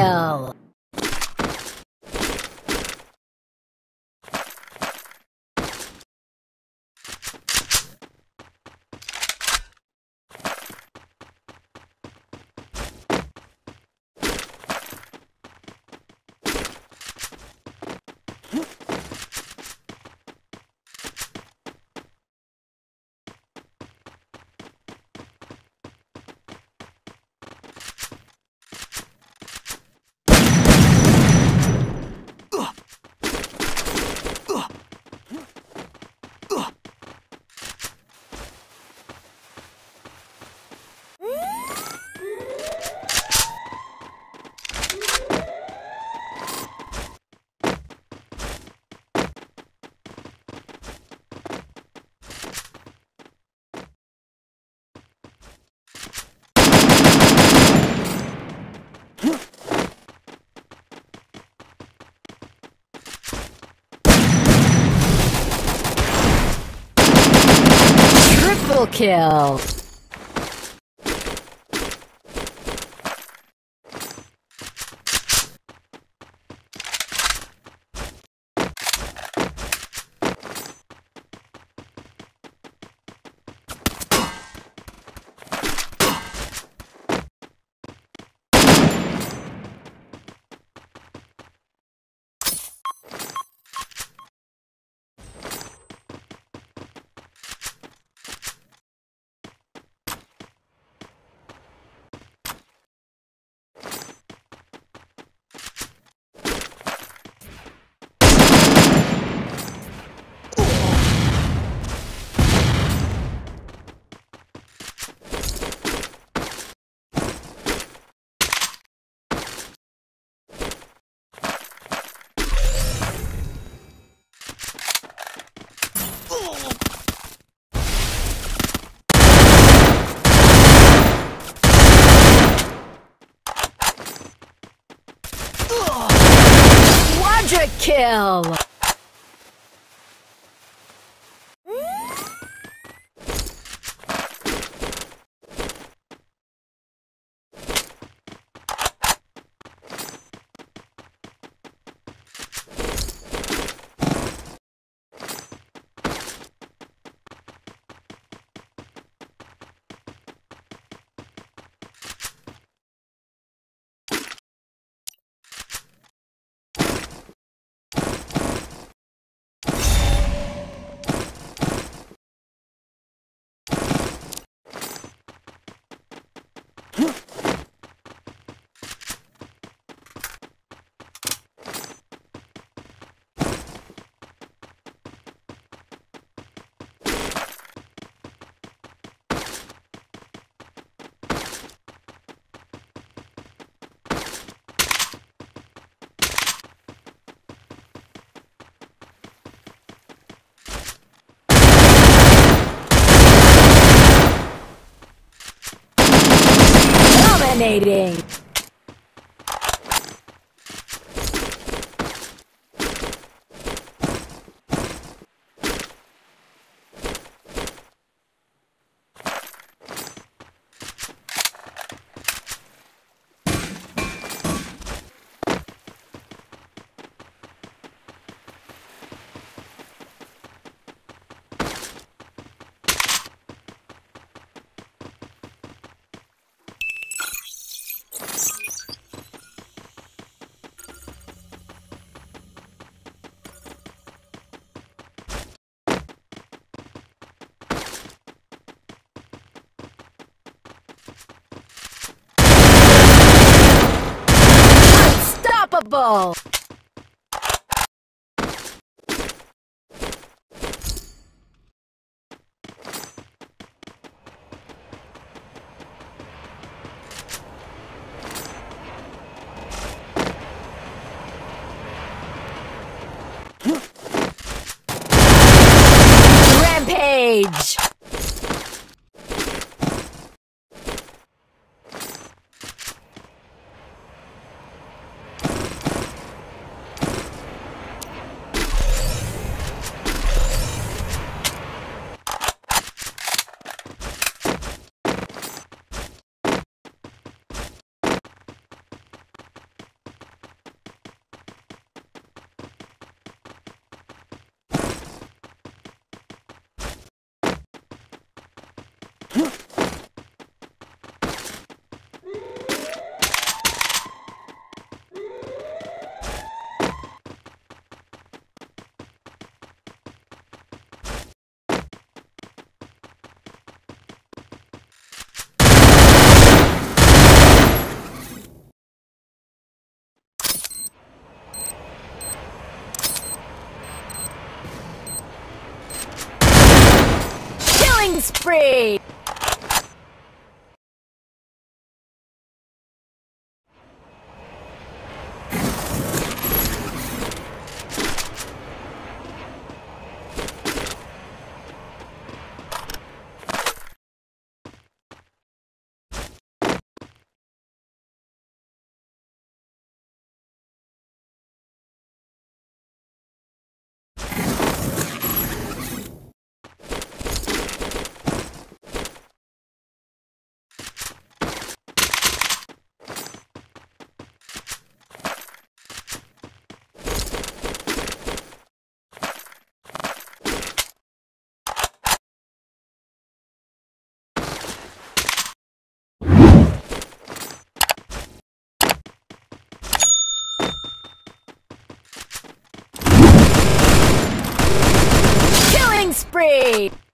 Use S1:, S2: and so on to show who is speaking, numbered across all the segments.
S1: kill! Triple kill! Quadra kill! Dominating! Unstoppable! Free. Killing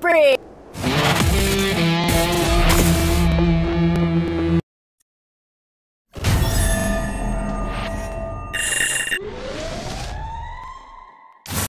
S1: spree!